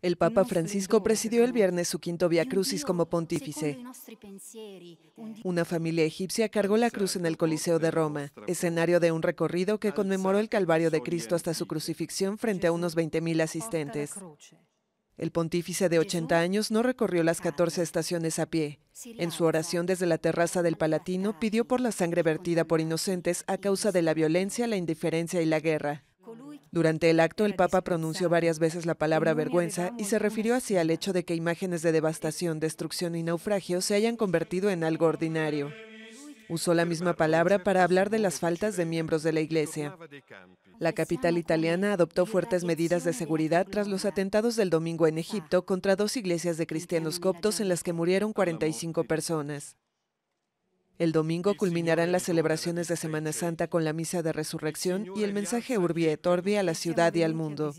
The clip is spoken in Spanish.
El Papa Francisco presidió el viernes su quinto Via Crucis como pontífice. Una familia egipcia cargó la cruz en el Coliseo de Roma, escenario de un recorrido que conmemoró el Calvario de Cristo hasta su crucifixión frente a unos 20.000 asistentes. El pontífice de 80 años no recorrió las 14 estaciones a pie. En su oración desde la terraza del Palatino pidió por la sangre vertida por inocentes a causa de la violencia, la indiferencia y la guerra. Durante el acto, el Papa pronunció varias veces la palabra vergüenza y se refirió hacia el hecho de que imágenes de devastación, destrucción y naufragio se hayan convertido en algo ordinario. Usó la misma palabra para hablar de las faltas de miembros de la Iglesia. La capital italiana adoptó fuertes medidas de seguridad tras los atentados del domingo en Egipto contra dos iglesias de cristianos coptos en las que murieron 45 personas. El domingo culminarán las celebraciones de Semana Santa con la misa de resurrección y el mensaje Urbi et Orbi a la ciudad y al mundo.